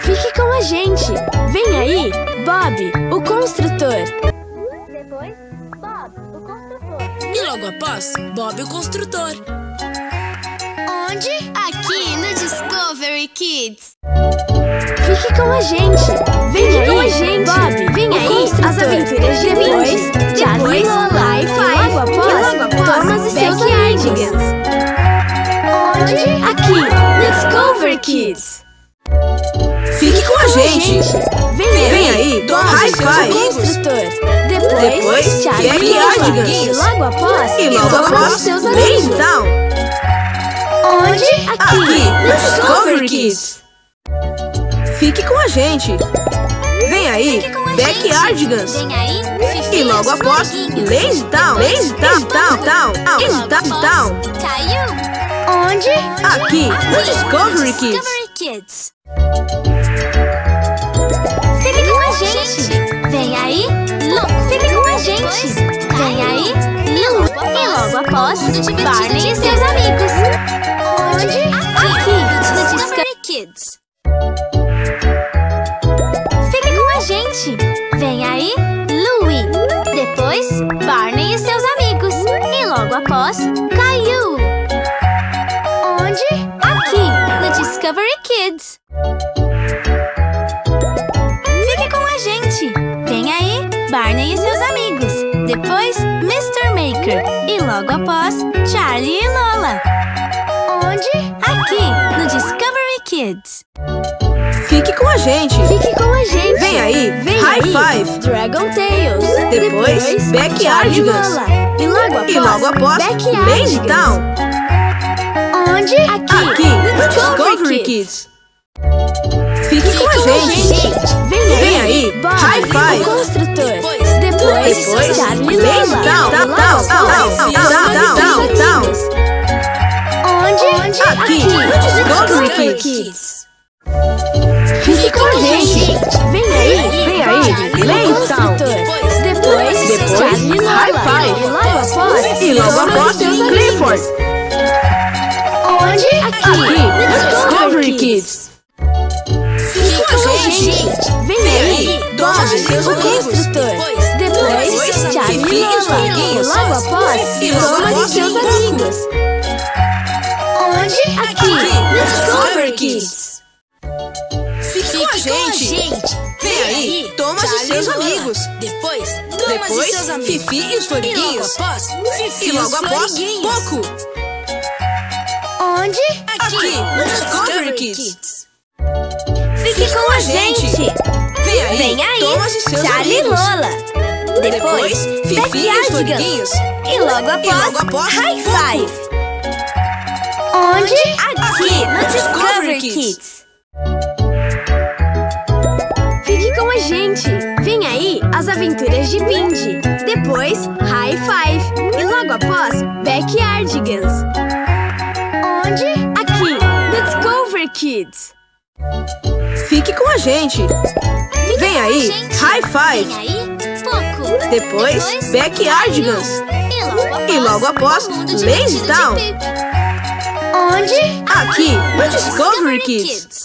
Fique com a gente! Vem aí, Bob, o construtor! Depois, Bob, o construtor. E logo após, Bob o construtor. Onde? Aqui no Discovery Kids. Fique com a gente! Vem aí, com a gente! Bob, vem aí, as aventuras de Depois, Charlie Lola, High Five, logo após, Thomas e seus Backyardigans. Onde? Aqui, no Discovery Kids! Gente! Vem, Vem aí, Thomas High e seus. Depois, Depois. Lola. E logo após, E logo após, seus amigos. Town! Onde? Aqui, no Discovery Kids! Fique com a gente! Vem aí, Fique com a Backyardigans! gente. Vem aí, Fifi E logo após. Lazy Town! Lazy Town, Town, Town! Lazy Town, Town! Onde? Aqui, no Aqui, Discovery Kids! Barney e seus amigos. Onde? Aqui, no Discovery Kids. Fique com a gente. Vem aí, Louie. Depois, Barney e seus amigos. E logo após, Caillou. Onde? Aqui, no Discovery Kids. E logo após, Charlie e Lola. Onde? Aqui, no Discovery Kids. Fique com a gente! Fique com a gente! Vem aí, Vem High aí, Five. Dragon Tales! Depois, Backyardigans. Charlie Lola. E logo após, E logo após, Backyardigans. Town! Onde? Aqui, Aqui, no Discovery Kids! Fique com a gente! Vem aí, Vem aí, Bob, High Five. construtor! Depois, Depois, Depois, Charlie Discovery Kids. Fique com a gente! Vem aí, Vem aí, Bob, o Lazy Town. construtor! Depois, Depois, High. Five. E logo após, E logo após. Clifford! Onde? Aqui, no Discovery Kids. Fique com a gente! Vem aí, Thomas e seus amigos. Depois, Thomas Depois, e seus amigos. Fifi e os E logo Floriguinhos! após, Fifi E logo após, Floriguinhos. Poco! Onde? Aqui, no Discovery Kids. Fique com a gente. Vem aí, Vem aí, Thomas e seus Charlie amigos! Lola. Depois, Fifi e os. Floriguinhos! E logo após, E logo após, High. Five. Onde? Aqui, no Discovery Kids. Fique com a gente! Vem aí, as aventuras de Bindi. Depois, High Five. E logo após, Backyardigans. Onde? Aqui, no Discovery Kids. Fique com a gente! Vem aí, Gente, High Vem Five! aí, Poco. Depois, Backyardigans. E logo após, E Lazy Town. Onde? Aqui, no Discovery Kids!